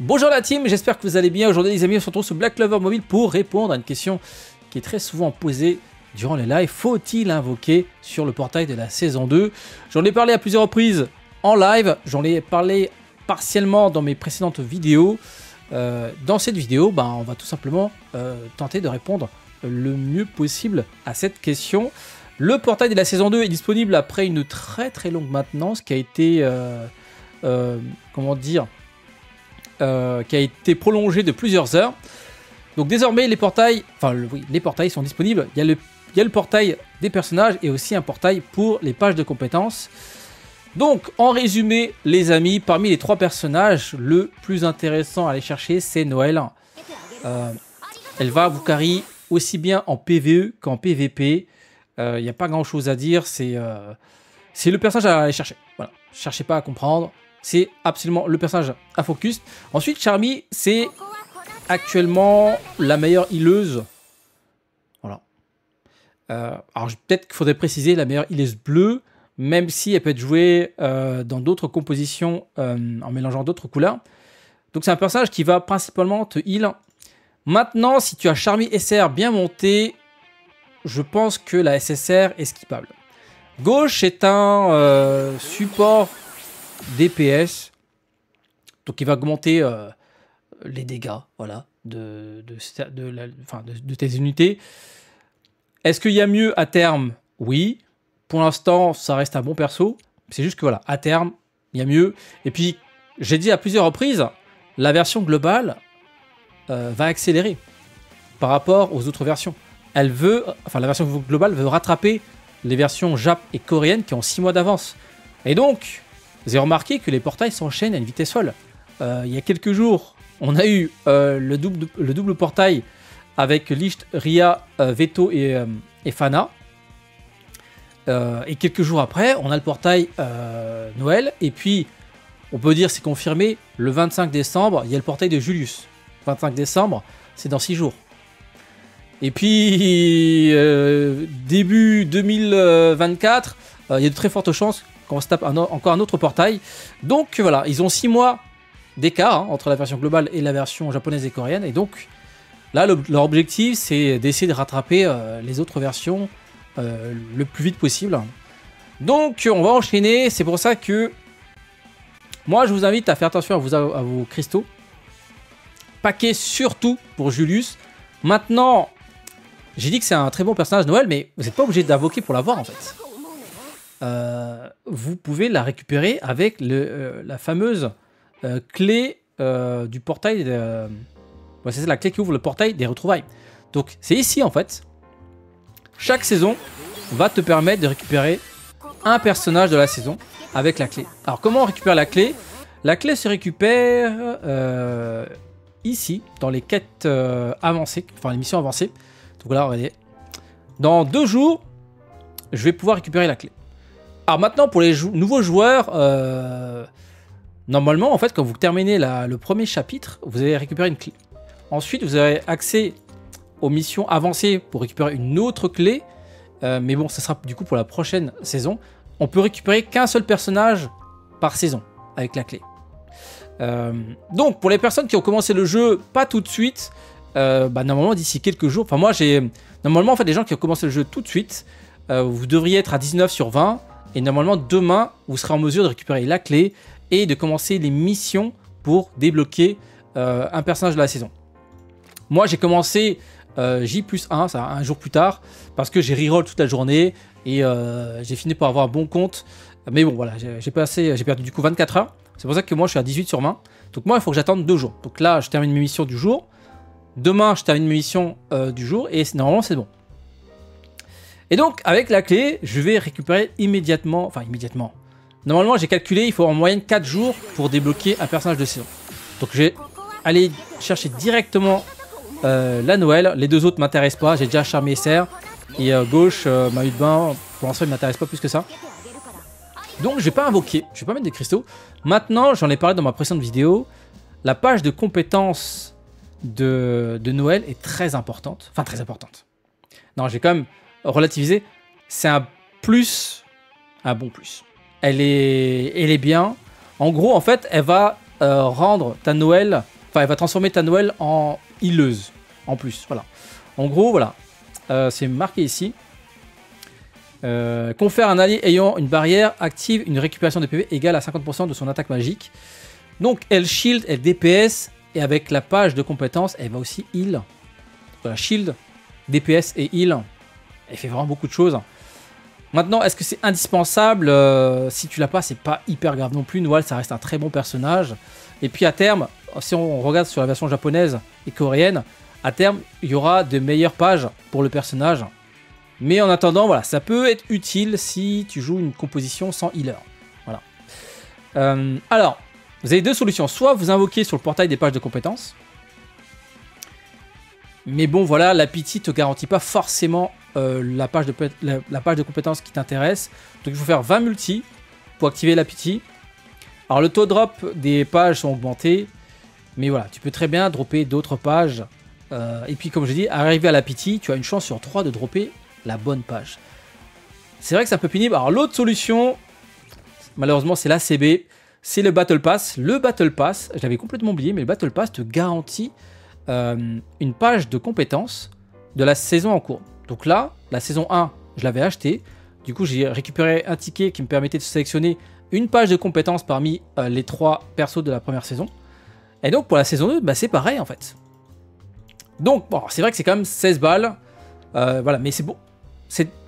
Bonjour la team, j'espère que vous allez bien. Aujourd'hui les amis, on se retrouve sur Black Clover Mobile pour répondre à une question qui est très souvent posée durant les lives. Faut-il invoquer sur le portail de la saison 2 J'en ai parlé à plusieurs reprises en live, j'en ai parlé partiellement dans mes précédentes vidéos. Euh, dans cette vidéo, ben, on va tout simplement euh, tenter de répondre le mieux possible à cette question. Le portail de la saison 2 est disponible après une très très longue maintenance qui a été, euh, comment dire, euh, qui a été prolongé de plusieurs heures. Donc désormais les portails, enfin oui, les portails sont disponibles. Il y, a le, portail des personnages et aussi un portail pour les pages de compétences. Donc en résumé les amis, parmi les trois personnages, le plus intéressant à aller chercher c'est Noël. Euh, elle va vous carry aussi bien en PVE qu'en PVP. Il n'y a pas grand chose à dire, c'est euh, c'est le personnage à aller chercher. Voilà, cherchez pas à comprendre, c'est absolument le personnage à focus. Ensuite, Charmy, c'est actuellement la meilleure healeuse. Voilà. Euh, alors, peut-être qu'il faudrait préciser la meilleure healeuse bleue, même si elle peut être jouée euh, dans d'autres compositions euh, en mélangeant d'autres couleurs. Donc, c'est un personnage qui va principalement te heal. Maintenant, si tu as Charmy SR bien monté, je pense que la SSR est skippable. Gauche est un support DPS. Donc il va augmenter euh, les dégâts voilà, de, de, de, tes unités. Est-ce qu'il y a mieux à terme? Oui. Pour l'instant, ça reste un bon perso. C'est juste que voilà, à terme, il y a mieux. Et puis, j'ai dit à plusieurs reprises, la version globale euh, va accélérer par rapport aux autres versions. Elle veut, enfin la version globale veut rattraper les versions Jap et coréennes qui ont 6 mois d'avance. Et donc, vous avez remarqué que les portails s'enchaînent à une vitesse folle. Euh, il y a quelques jours, on a eu euh, le, double, le double portail avec Licht, Ria, euh, Veto et, et Fana. Et quelques jours après, on a le portail Noël. Et puis, on peut dire, c'est confirmé, le 25 décembre, il y a le portail de Julius. 25 décembre, c'est dans 6 jours. Et puis, début 2024, euh, il y a de très fortes chances qu'on se tape encore un autre portail. Donc voilà, ils ont 6 mois d'écart hein, entre la version globale et la version japonaise et coréenne. Et donc là, le, leur objectif, c'est d'essayer de rattraper euh, les autres versions euh, le plus vite possible. Donc on va enchaîner. C'est pour ça que moi, je vous invite à faire attention à vos cristaux. Paquet surtout pour Julius. Maintenant, j'ai dit que c'est un très bon personnage Noël, mais vous n'êtes pas obligé d'invoquer pour l'avoir en fait. Euh, vous pouvez la récupérer avec euh, la fameuse euh, clé du portail. C'est la clé qui ouvre le portail des retrouvailles. Donc c'est ici en fait. Chaque saison va te permettre de récupérer un personnage de la saison avec la clé. Alors comment on récupère la clé? La clé se récupère ici, dans les quêtes avancées, enfin les missions avancées. Donc là, regardez. Dans deux jours, je vais pouvoir récupérer la clé. Alors maintenant, pour les nouveaux joueurs, euh, normalement, en fait, quand vous terminez le premier chapitre, vous allez récupérer une clé. Ensuite, vous avez accès aux missions avancées pour récupérer une autre clé. Euh, mais bon, ça sera du coup pour la prochaine saison. On peut récupérer qu'un seul personnage par saison avec la clé. Euh, donc, pour les personnes qui ont commencé le jeu pas tout de suite, bah, normalement d'ici quelques jours, enfin moi j'ai... Normalement, en fait, les gens qui ont commencé le jeu tout de suite, vous devriez être à 19 sur 20. Et normalement, demain, vous serez en mesure de récupérer la clé et de commencer les missions pour débloquer euh, un personnage de la saison. Moi, j'ai commencé euh, J plus 1, ça, un jour plus tard, parce que j'ai reroll toute la journée et euh, j'ai fini par avoir un bon compte. Mais bon, voilà, j'ai j'ai perdu du coup 24 heures. C'est pour ça que moi, je suis à 18 sur 20. Donc moi, il faut que j'attende deux jours. Donc là, je termine mes missions du jour. Demain, je termine mes missions du jour et normalement, c'est bon. Et donc, avec la clé, je vais récupérer immédiatement, enfin immédiatement. Normalement, j'ai calculé, il faut en moyenne 4 jours pour débloquer un personnage de saison. Donc, je vais aller chercher directement euh, la Noël. Les deux autres m'intéressent pas. J'ai déjà Charmé SR. Et euh, gauche, euh, Mahu de bain, pour l'instant, il m'intéresse pas plus que ça. Donc, je vais pas invoquer. Je vais pas mettre des cristaux. Maintenant, j'en ai parlé dans ma précédente vidéo. La page de compétences de, de Noël est très importante. Enfin, très importante. Non, j'ai quand même relativisé. C'est un plus, un bon plus. Elle est, elle est bien. En gros, en fait, elle va rendre ta Noël, enfin elle va transformer ta Noël en hileuse en plus. Voilà. En gros, voilà, c'est marqué ici. confère un allié ayant une barrière active une récupération de PV égale à 50% de son attaque magique. Donc elle shield, elle DPS, et avec la page de compétences, elle va aussi heal. Voilà, shield, DPS et heal. Elle fait vraiment beaucoup de choses. Maintenant, est-ce que c'est indispensable euh, Si tu l'as pas, c'est pas hyper grave non plus. Noël, ça reste un très bon personnage. Et puis à terme, si on regarde sur la version japonaise et coréenne, à terme, il y aura de meilleures pages pour le personnage. Mais en attendant, voilà, ça peut être utile si tu joues une composition sans healer. Voilà. Euh, alors, vous avez deux solutions. Soit vous invoquez sur le portail des pages de compétences. Mais bon, voilà, la pitié te garantit pas forcément euh, la, page de, la, page de compétences qui t'intéresse. Donc il faut faire 20 multi pour activer la pitié. Alors le taux de drop des pages sont augmentés. Mais voilà, tu peux très bien dropper d'autres pages. Euh, et puis comme je dis, arriver à la pitié, tu as une chance sur 3 de dropper la bonne page. C'est vrai que c'est un peu pénible. Alors l'autre solution, malheureusement, c'est l'ACB c'est le Battle Pass. Le Battle Pass, j'avais complètement oublié, mais le Battle Pass te garantit euh, une page de compétences de la saison en cours. Donc là, la saison 1, je l'avais acheté. Du coup, j'ai récupéré un ticket qui me permettait de sélectionner une page de compétences parmi euh, les trois persos de la première saison. Et donc pour la saison 2, bah, c'est pareil en fait. Donc bon, c'est vrai que c'est quand même 16 balles. Euh, voilà, mais c'est bon.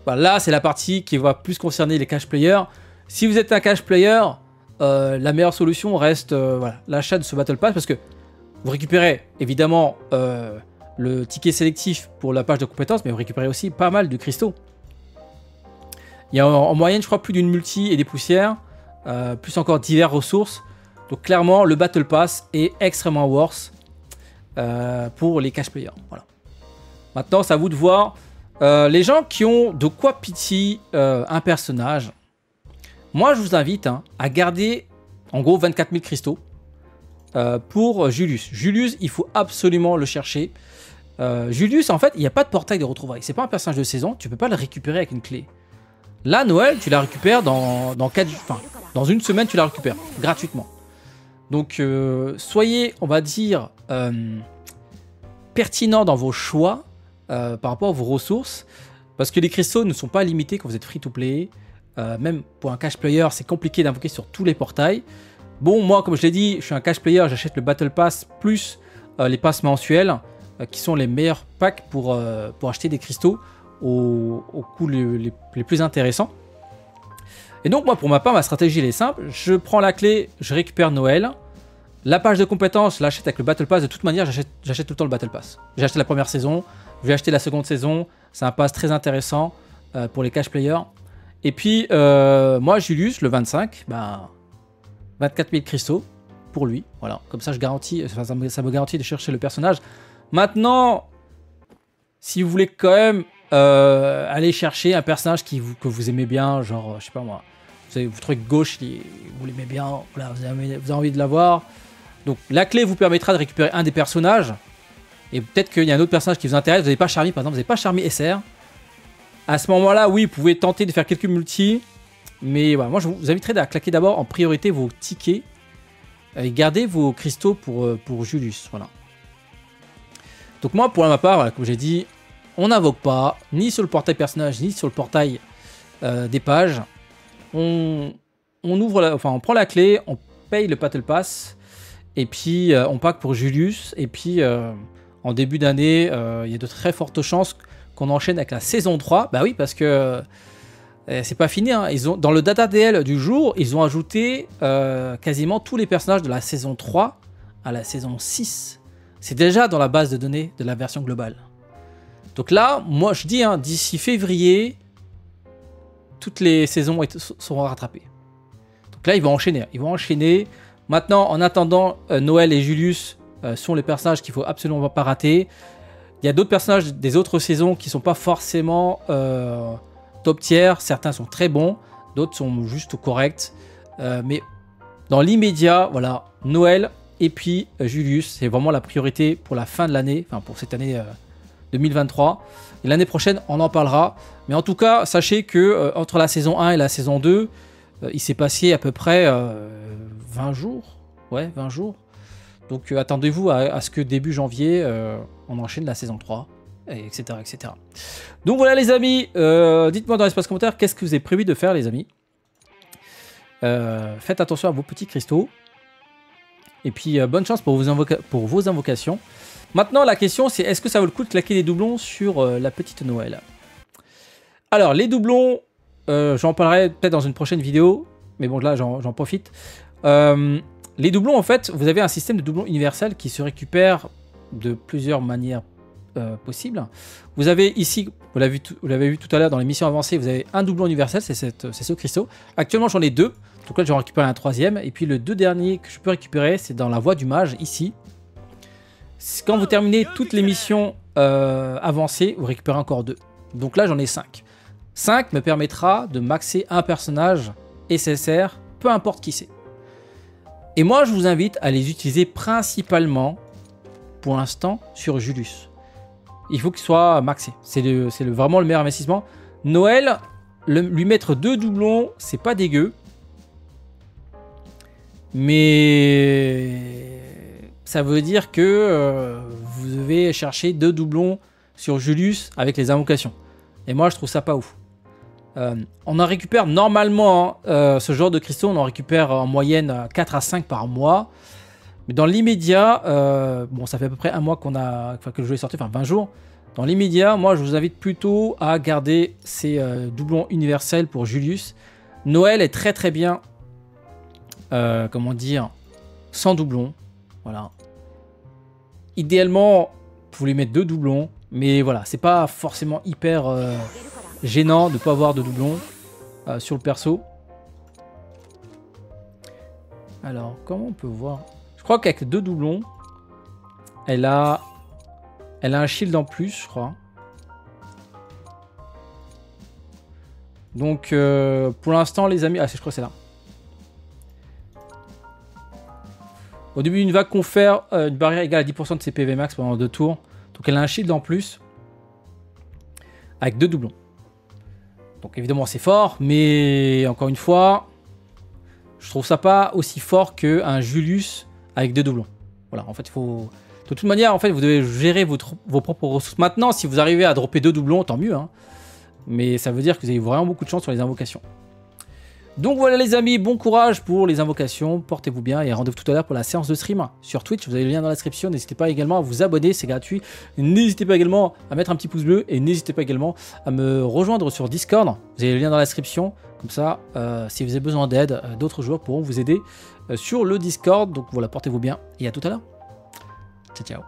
Bah, là, c'est la partie qui va plus concerner les cash players. Si vous êtes un cash player, euh, la meilleure solution reste l'achat de ce Battle Pass parce que vous récupérez évidemment le ticket sélectif pour la page de compétences, mais vous récupérez aussi pas mal de cristaux. Il y a en, moyenne, je crois, plus d'une multi et des poussières, plus encore diverses ressources. Donc clairement, le Battle Pass est extrêmement worse pour les cash players. Voilà. Maintenant, c'est à vous de voir. les gens qui ont de quoi pitié un personnage, moi, je vous invite hein, à garder en gros 24 000 cristaux euh, pour Julius. Julius, il faut absolument le chercher. Euh, Julius, en fait, il n'y a pas de portail de retrouvailles. C'est pas un personnage de saison, tu peux pas le récupérer avec une clé. Là, Noël, tu la récupères dans, dans, dans une semaine, tu la récupères gratuitement. Donc, euh, soyez, on va dire, pertinent dans vos choix par rapport à vos ressources. Parce que les cristaux ne sont pas limités quand vous êtes free to play. Euh, même pour un cash player, c'est compliqué d'invoquer sur tous les portails. Bon, moi, comme je l'ai dit, je suis un cash player, j'achète le Battle Pass plus euh, les passes mensuels, euh, qui sont les meilleurs packs pour, pour acheter des cristaux au, au coût les, plus intéressants. Et donc, moi, pour ma part, ma stratégie, elle est simple. Je prends la clé, je récupère Noël. La page de compétences, l'achète avec le Battle Pass. De toute manière, j'achète tout le temps le Battle Pass. J'ai acheté la première saison, je vais acheter la seconde saison. C'est un pass très intéressant pour les cash players. Et puis, euh, moi, Julius, le 25, ben, 24 000 cristaux pour lui. Voilà, comme ça, je garantis, ça, me, garantit de chercher le personnage. Maintenant, si vous voulez quand même euh, aller chercher un personnage qui que vous aimez bien, genre, je sais pas moi, vous, vous trouvez que gauche, vous l'aimez bien, vous, avez, vous avez envie de l'avoir. Donc, la clé vous permettra de récupérer un des personnages. Et peut-être qu'il y a un autre personnage qui vous intéresse. Vous n'avez pas Charmy, par exemple, vous n'avez pas Charmy SR. À ce moment-là, oui, vous pouvez tenter de faire quelques multis. Mais voilà, moi, je vous inviterai à claquer d'abord en priorité vos tickets. Et garder vos cristaux pour, euh, pour Julius. Voilà. Donc moi, pour ma part, comme j'ai dit, on n'invoque pas, ni sur le portail personnage, ni sur le portail euh, des pages. On, ouvre enfin, on prend la clé, on paye le Battle Pass, et puis euh, on pack pour Julius. Et puis en début d'année, il y a de très fortes chances qu'on enchaîne avec la saison 3. Bah oui, parce que euh, c'est pas fini. Hein. Ils ont, dans le data DL du jour, ils ont ajouté euh, quasiment tous les personnages de la saison 3 à la saison 6. C'est déjà dans la base de données de la version globale. Donc là, moi je dis, hein, d'ici février, toutes les saisons seront rattrapées. Donc là, ils vont enchaîner. Ils vont enchaîner. Maintenant, en attendant, euh, Noël et Julius sont les personnages qu'il faut absolument pas rater. Il y a d'autres personnages des autres saisons qui sont pas forcément euh, top tier. Certains sont très bons, d'autres sont juste corrects. Euh, mais dans l'immédiat, voilà, Noël et puis euh, Julius, c'est vraiment la priorité pour la fin de l'année, enfin pour cette année 2023. Et l'année prochaine, on en parlera. Mais en tout cas, sachez que entre la saison 1 et la saison 2, il s'est passé à peu près 20 jours. Ouais, 20 jours. Donc euh, attendez-vous à, ce que début janvier, euh, on enchaîne la saison 3, etc., etc. Donc voilà les amis, euh, dites-moi dans l'espace commentaire qu'est-ce que vous avez prévu de faire les amis? faites attention à vos petits cristaux. Et puis bonne chance pour vos, invocations. Maintenant la question c'est est-ce que ça vaut le coup de claquer des doublons sur la petite Noël? Alors les doublons, j'en parlerai peut-être dans une prochaine vidéo. Mais bon là j'en profite. Les doublons, en fait, vous avez un système de doublons universel qui se récupère de plusieurs manières euh, possibles. Vous avez ici, vous l'avez vu, vu, tout à l'heure dans les missions avancées, vous avez un doublon universel, c'est ce cristaux. Actuellement, j'en ai deux. Donc là, je vais en récupérer un troisième. Et puis le deux derniers que je peux récupérer, c'est dans la voie du mage, ici. Quand vous terminez toutes les missions euh, avancées, vous récupérez encore deux. Donc là, j'en ai cinq. 5 me permettra de maxer un personnage SSR, peu importe qui c'est. Et moi, je vous invite à les utiliser principalement, pour l'instant, sur Julius. Il faut qu'il soit maxé. C'est vraiment le meilleur investissement. Noël, lui mettre deux doublons, c'est pas dégueu. Mais ça veut dire que euh, vous devez chercher deux doublons sur Julius avec les invocations. Et moi, je trouve ça pas ouf. Euh, on en récupère normalement, hein, euh, ce genre de cristaux, on en récupère en moyenne 4 à 5 par mois. Mais dans l'immédiat, bon, ça fait à peu près un mois qu'on a, que le jeu est sorti, enfin 20 jours. Dans l'immédiat, moi, je vous invite plutôt à garder ces doublons universels pour Julius. Noël est très très bien, comment dire, sans doublons. Voilà. Idéalement, vous voulez mettre deux doublons, mais voilà, c'est pas forcément hyper gênant de pas avoir de doublon euh, sur le perso. Alors, comment on peut voir? Je crois qu'avec deux doublons, elle a, elle a un shield en plus, je crois. Donc, euh, pour l'instant, les amis... Ah, je crois c'est là. Au début d'une vague, confère euh, une barrière égale à 10% de ses PV max pendant deux tours. Donc, elle a un shield en plus. Avec deux doublons. Donc évidemment c'est fort, mais encore une fois, je trouve ça pas aussi fort qu'un Julius avec deux doublons. Voilà, en fait il faut... De toute manière, en fait, vous devez gérer vos, propres ressources. Maintenant, si vous arrivez à dropper deux doublons, tant mieux. Hein. Mais ça veut dire que vous avez vraiment beaucoup de chance sur les invocations. Donc voilà les amis, bon courage pour les invocations, portez-vous bien et rendez-vous tout à l'heure pour la séance de stream sur Twitch, vous avez le lien dans la description, n'hésitez pas également à vous abonner, c'est gratuit, n'hésitez pas également à mettre un petit pouce bleu et n'hésitez pas également à me rejoindre sur Discord, vous avez le lien dans la description, comme ça euh, si vous avez besoin d'aide, euh, d'autres joueurs pourront vous aider euh, sur le Discord, donc voilà, portez-vous bien et à tout à l'heure. Ciao ciao